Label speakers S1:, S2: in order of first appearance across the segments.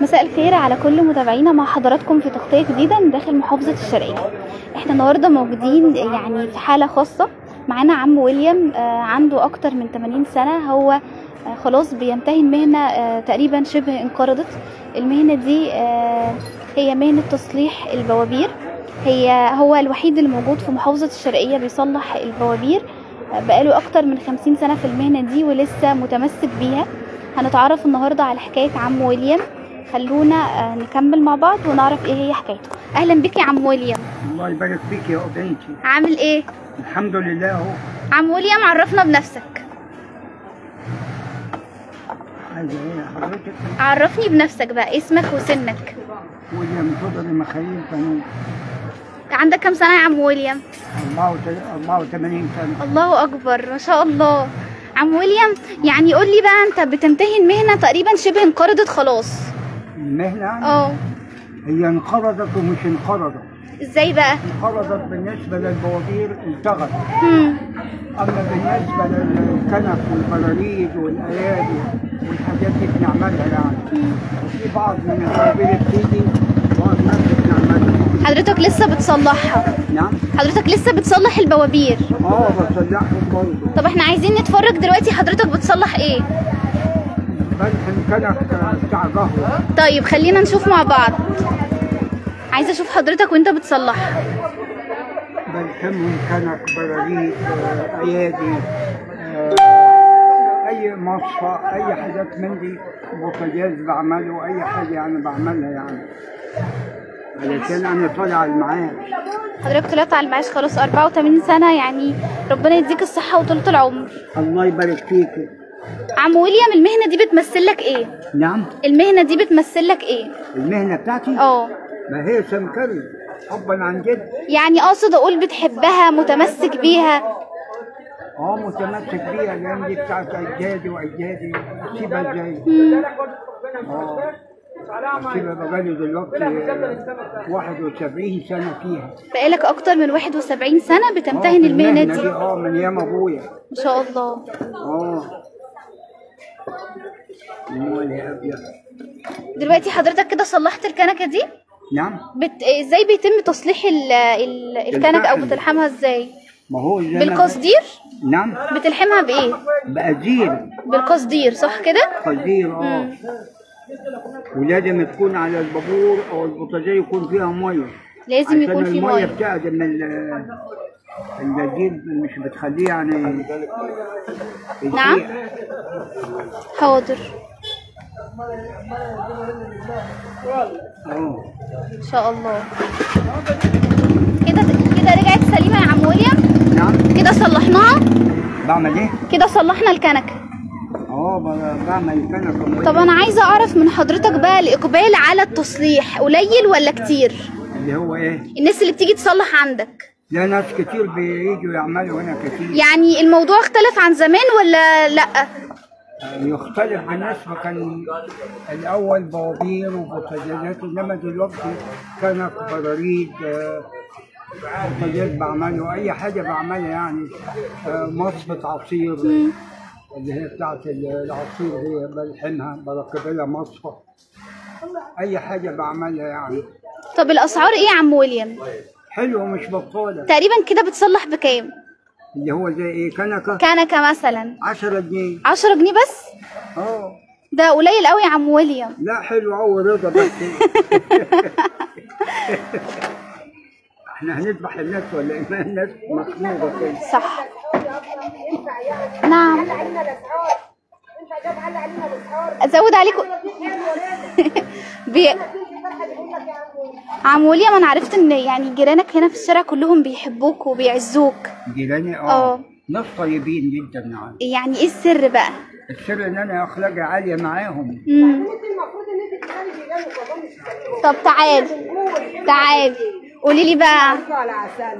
S1: مساء الخير على كل متابعينا مع حضراتكم في تغطية جديدة من داخل محافظة الشرقية. إحنا النهاردة موجودين يعني في حالة خاصة. معانا عم ويليام آه، عنده أكتر من 80 سنة. هو آه، خلاص بينتهي المهنة آه، تقريبا شبه انقرضت. المهنة دي هي مهنة تصليح البوابير. هي هو الوحيد اللي موجود في محافظة الشرقية بيصلح البوابير. بقاله أكتر من 50 سنة في المهنة دي ولسه متمسك بيها. هنتعرف النهاردة على حكاية عم ويليام. خلونا آه، نكمل مع بعض ونعرف إيه هي حكايته. أهلا بك يا عم ويليام.
S2: الله يبارك فيك يا بنتي
S1: عامل إيه؟
S2: الحمد لله. اهو
S1: عم ويليام عرفنا بنفسك.
S2: عايزه إيه؟ حضرتك؟
S1: عرفني بنفسك بقى اسمك وسنك.
S2: ويليام فضل مخايل بنون
S1: عندك كام سنة يا عم ويليام؟
S2: 84 سنة.
S1: الله أكبر ما شاء الله. عم ويليام يعني قول لي بقى أنت بتنتهي المهنة تقريبا شبه انقرضت خلاص.
S2: المهنة يعني؟
S1: آه.
S2: هي انقرضت ومش انقرضت.
S1: إزاي بقى؟
S2: انقرضت بالنسبة للبوابير التغت
S1: هم.
S2: أما بالنسبة للكنف والبراريد والايادي والحاجات دي بنعملها يعني. وفي بعض من البوابير بتيجي بعض الناس بنعملها
S1: حضرتك لسه بتصلحها؟
S2: نعم.
S1: حضرتك لسه بتصلح البوابير؟
S2: آه بصلحهم برضه.
S1: طب إحنا عايزين نتفرج دلوقتي حضرتك بتصلح إيه؟
S2: بلحم كنف بتاع قهوة.
S1: طيب خلينا نشوف مع بعض. عايزة أشوف حضرتك وأنت بتصلح.
S2: بلحمهم كنك براريد آه، ايادي آه، أي مصفى أي حاجات من دي بوتاجاز بعمله أي حاجة يعني بعملها يعني. علشان أنا طالع المعاش.
S1: حضرتك طلعت على المعاش خلاص 84 سنة يعني ربنا يديك الصحة وطولة العمر.
S2: الله يبارك فيك.
S1: عم ويليام المهنة دي بتمثل لك إيه؟
S2: نعم.
S1: المهنة دي بتمثل لك إيه؟
S2: المهنة بتاعتي؟
S1: آه.
S2: ما هي سمكري. حبا عن جد.
S1: يعني أقصد أقول بتحبها متمسك بيها
S2: آه متمسك بيها لأن دي بتاعت اجدادي واجدادي اسيبها إزاي
S1: مم.
S2: آه اسيبها بقالي دلوقتي آه، 71 سنة فيها.
S1: بقالك أكتر من 71
S2: سنة
S1: بتمتهن
S2: في
S1: المهنة دي.
S2: آه من أيام أبويا.
S1: ما شاء الله.
S2: آه.
S1: دلوقتي حضرتك كده صلحت الكنكة دي؟
S2: نعم.
S1: بت... إزاي بيتم تصليح ال... ال... الكنكة
S2: أو.
S1: بتلحمها إزاي؟
S2: ما هو ما-
S1: بالقصدير؟
S2: نعم.
S1: بتلحمها بإيه؟
S2: بأزير.
S1: بالقصدير صح كده؟
S2: قصدير
S1: آه.
S2: ولازم تكون على البابور أو البوتاجيه يكون فيها مية.
S1: لازم يكون في
S2: المية
S1: مية.
S2: بتعدم ال- الجير مش بتخليه يعني
S1: نعم. حاضر.
S2: آه.
S1: إن شاء الله كده كده رجعت سليمه يا عم ويليام
S2: نعم
S1: كده صلحناها؟
S2: بعمل إيه؟
S1: كده صلحنا
S2: الكنكة. آه بعمل كنكه
S1: طب أنا عايزة أعرف من حضرتك بقى الإقبال على التصليح قليل ولا كتير؟
S2: اللي هو إيه؟
S1: الناس اللي بتيجي تصلح عندك.
S2: لا ناس كتير بييجوا يعملوا هنا كتير.
S1: يعني الموضوع اختلف عن زمان ولا لأ؟
S2: يختلف بالنسبة كان الأول بوابير وبوتاجازات إنما دلوقتي كنك براريد بوتاجاز بعمله أي حاجة بعملها يعني آه، مصفة عصير اللي هي بتاعت العصير هي بلحمها بركب لها مصفى أي حاجة بعملها يعني.
S1: طب الأسعار إيه يا عم ويليام؟
S2: حلوة مش بطالة.
S1: تقريبا كده بتصلح بكام؟
S2: اللي هو زي إيه؟ كنكة؟
S1: كنكة مثلا.
S2: 10 جنيه.
S1: 10 جنيه بس؟
S2: آه.
S1: ده قليل قوي يا عم ويليام.
S2: لا حلو أوي رضا بس. إحنا هنذبح الناس ولا إيه؟ ما الناس مخنوقة كده.
S1: صح. نعم. ازود عليكم. بي... عم ويليام أنا عرفت إن يعني جيرانك هنا في الشارع كلهم بيحبوك وبيعزوك.
S2: جيراني؟
S1: آه.
S2: آه. ناس طيبين جدا يعني
S1: يعني إيه السر بقى؟
S2: السر إن أنا أخلاقي عالية معاهم.
S1: طب تعال تعال. قولي لي بقى.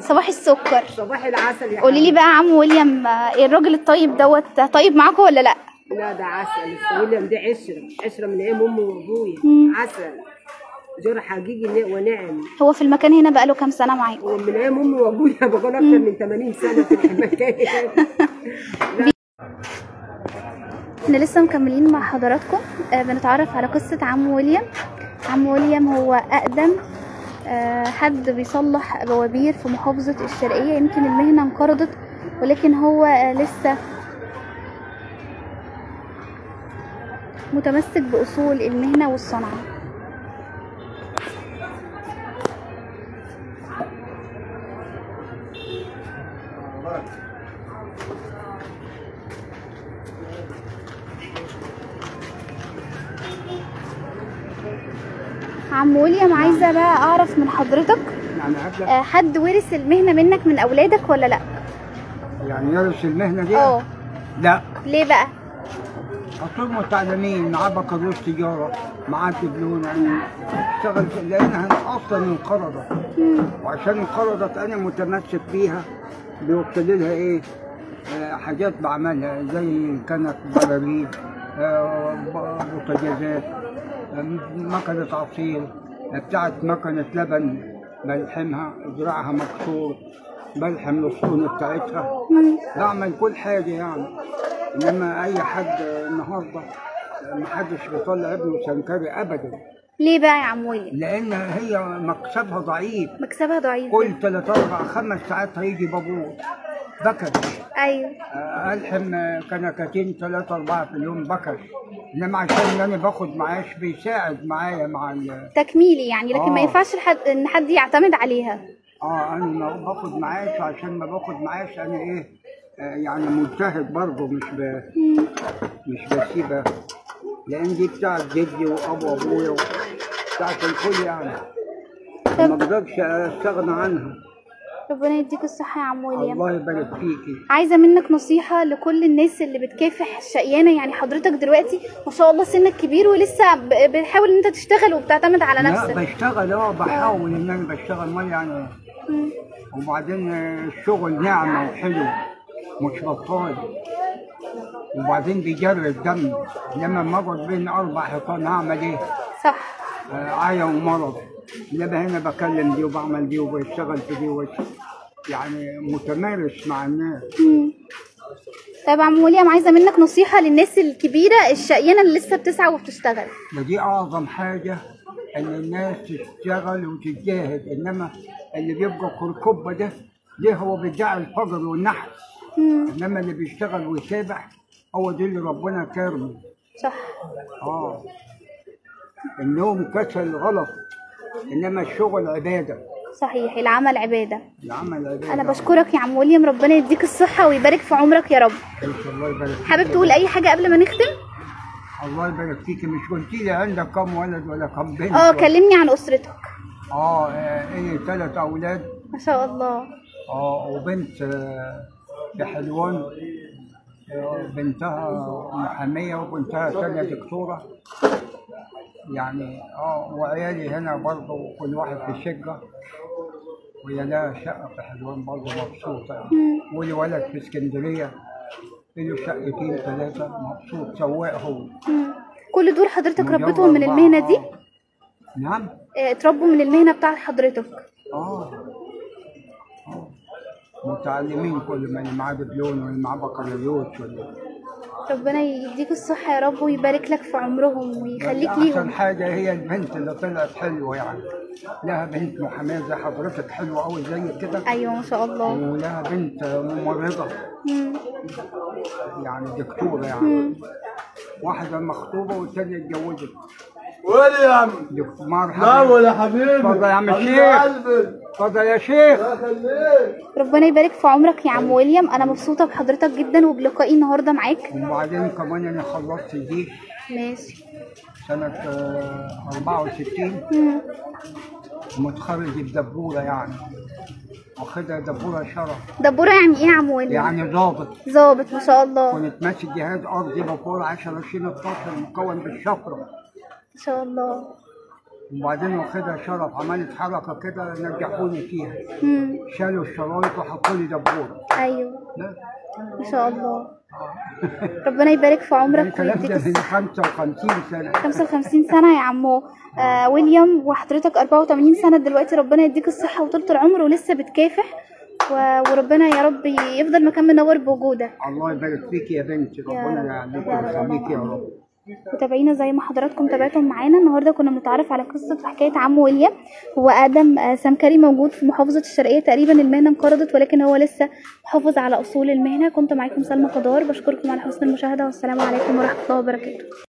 S1: صباح السكر.
S3: صباح العسل يا
S1: قولي لي بقى عم ويليام آه، إيه الراجل الطيب دوت؟ طيب معاكم ولا لأ؟
S3: لا ده عسل. ويليام دي عشرة. عشرة من أيام امي
S1: وأبويا.
S3: عسل. زور حقيقي ونعم.
S1: هو في المكان هنا بقاله كام سنة معاكم
S3: ومن أيام امي وأبويا. بقول أكثر من 80 سنة في المكان.
S1: إحنا لسه مكملين مع حضراتكم. آه بنتعرف على قصة عم ويليام. عم ويليام هو أقدم آه حد بيصلح بوابير في محافظة الشرقية يمكن المهنة انقرضت ولكن هو آه لسه متمسك بأصول المهنة والصنعة. عم ويليام عايزة بقى أعرف من حضرتك
S2: يعني
S1: آه، حد ورث المهنة منك من أولادك ولا لأ؟
S2: يعني يرث المهنة دي؟
S1: آه.
S2: لأ.
S1: ليه بقى؟
S2: اصول متعلمين معاه بكالوريوس تجارة معاه دبلوم يعني اشتغل لأنها أصلا انقرضت. وعشان انقرضت أنا متمسك بيها بيوصل لها إيه؟ آه، حاجات بعملها زي كانت براريد آه، ب- بوتاجازات. آه، مكنة عصير بتاعت مكنة لبن بلحمها ذراعها مكسور بلحم الصون بتاعتها. بعمل كل حاجة يعني. إنما أي حد النهاردة محدش بيطلع ابنه سنكري أبدا.
S1: ليه بقى يا عم ويليام؟
S2: لأن هي مكسبها ضعيف.
S1: مكسبها ضعيف.
S2: كل ثلاث أربع خمس ساعات هيجي بابور بكر آه، ألحم كنكتين ثلاثة أربعة في اليوم بكر إنما عشان أنا باخد معاش بيساعد معايا مع ال
S1: تكميلي يعني لكن ما
S2: آه.
S1: ينفعش الحد إن حد يعتمد عليها.
S2: آه أنا ما باخد معاش عشان ما باخد معاش أنا إيه آه يعني مجتهد برضه مش ب... مش بسيبها. لأن دي بتاعت جدي وأبو أبويا بتاعت الكل يعني. ما أقدرش أستغنى عنها.
S1: ربنا يديك الصحة يا عم ويليام
S2: الله يبارك فيكي.
S1: عايزة منك نصيحة لكل الناس اللي بتكافح الشقيانة يعني حضرتك دلوقتي ما شاء الله سنك كبير ولسه بتحاول إن أنت تشتغل وبتعتمد على
S2: لا
S1: نفسك.
S2: بشتغل آه بحاول إن أنا بشتغل ما يعني. وبعدين آه، الشغل نعمة وحلو مش بطال. وبعدين بيجري الدم. لما ما اقعد بين أربع حيطان هعمل إيه؟
S1: صح.
S2: آه، عيا ومرض. انما هنا بكلم دي وبعمل دي وبشتغل في دي وش يعني متمارس مع الناس.
S1: طيب يا عم ويليام عايزة منك نصيحة للناس الكبيرة الشقيانة اللي لسه بتسعى وبتشتغل.
S2: ده دي أعظم حاجة إن الناس تشتغل وتجاهد إنما اللي بيبقى كركبة ده ليه هو بيدعي الفجر والنحس
S1: مم.
S2: إنما اللي بيشتغل ويسابح هو ده اللي ربنا كرمه.
S1: صح.
S2: آه. النوم كسل غلط. إنما الشغل عبادة.
S1: صحيح العمل عبادة.
S2: العمل عبادة.
S1: أنا بشكرك يا عم ويليام ربنا يديك الصحة ويبارك في عمرك يا رب.
S2: الله يبارك.
S1: حابب تقول أي حاجة قبل ما نختم؟
S2: الله يبارك فيك. مش قلتي لي عندك كم ولد ولا كم بنت؟
S1: آه كلمني عن أسرتك.
S2: آه آه، إيه ثلاث أولاد.
S1: ما شاء الله.
S2: آه وبنت آه، في حلوان آه، بنتها محامية وبنتها ثانية دكتورة. يعني آه وعيالي هنا برضه كل واحد في شقة وهي لها شقة في حلوان برضه مبسوطة. ولي ولد في اسكندرية له شقتين ثلاثة مبسوط سواق هو.
S1: كل دول حضرتك ربيتهم من
S2: بقى،
S1: المهنة دي؟
S2: آه. نعم.
S1: آه، اتربوا من المهنة بتاعت حضرتك.
S2: آه. آه. متعلمين كل من اللي معاه دبلوم واللي معاه بكالوريوس واللي
S1: ربنا يديك الصحة يا رب ويبارك لك في عمرهم ويخليك ليهم.
S2: حاجة هي البنت اللي طلعت حلوة يعني. لها بنت محاميه زي حضرتك حلوة قوي زي كده.
S1: أيوه ما شاء الله.
S2: ولها بنت ممرضه
S1: مم.
S2: يعني دكتورة يعني.
S1: مم.
S2: واحدة مخطوبة والثانيه اتجوزت.
S4: ويليام
S2: دكتور
S4: نعم
S2: مرحبا
S4: يا حبيبي.
S2: اتفضل يا عم الشيخ. اتفضل يا شيخ.
S4: الله يخليك.
S1: ربنا يبارك في عمرك يا عم ويليام. أنا مبسوطة بحضرتك جدا وبلقائي النهاردة معاك.
S2: وبعدين كمان أنا خلصت الجيش
S1: ماشي.
S2: سنة آه، 64
S1: مم.
S2: متخرج بدبوره يعني. واخدها دبورة شرف.
S1: دبورة يعني إيه يا عم ويليام؟
S2: يعني ضابط.
S1: ظابط ما شاء الله.
S2: كنت ماسك جهاز أرضي بفور 10 20 12 مكون بالشفرة.
S1: ما شاء الله.
S2: وبعدين واخدها شرف عملت حركة كده نجحوني فيها.
S1: مم.
S2: شالوا الشرايط وحطوا لي دبورة.
S1: أيوه.
S2: لا.
S1: ما شاء الله. ربنا يبارك في عمرك
S2: الكلام
S1: ويديك
S2: ده من
S1: الصحة
S2: 55 سنة.
S1: 55 سنة يا عمو. آه ويليام وحضرتك 84 سنة دلوقتي ربنا يديك الصحة وطولة العمر ولسه بتكافح. و- وربنا يا رب يفضل مكان منور بوجودك.
S2: الله يبارك فيك يا بنتي. ربنا
S1: رب.
S2: ويخليك يا رب.
S1: متابعينا زي ما حضراتكم تابعتم معانا. النهارده كنا بنتعرف على قصة وحكاية عمو ويليام. هو آدم آه، سمكري موجود في محافظة الشرقية. تقريبا المهنة انقرضت ولكن هو لسه محافظ على أصول المهنة. كنت معاكم سلمى قدار. بشكركم على حسن المشاهدة والسلام عليكم ورحمة الله وبركاته.